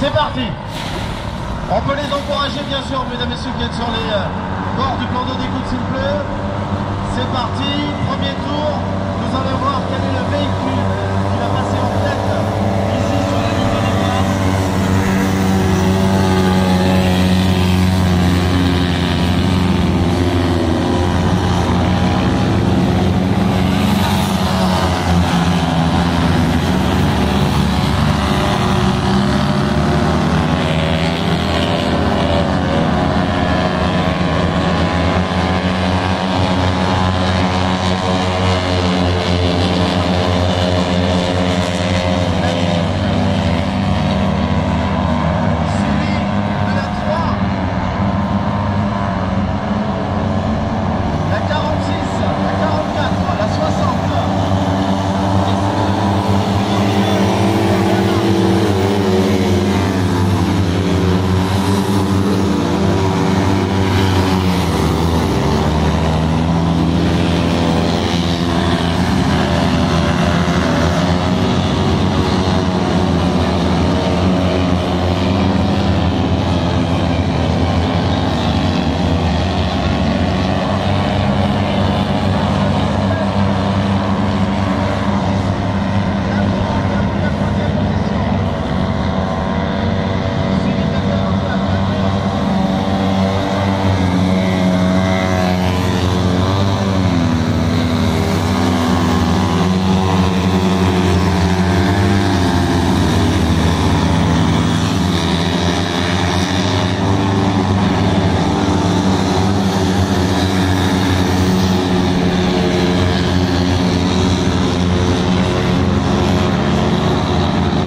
C'est parti. On peut les encourager bien sûr, mesdames et messieurs qui êtes sur les euh, bords du plan d'eau d'écoute coups de s'il. C'est parti, premier tour,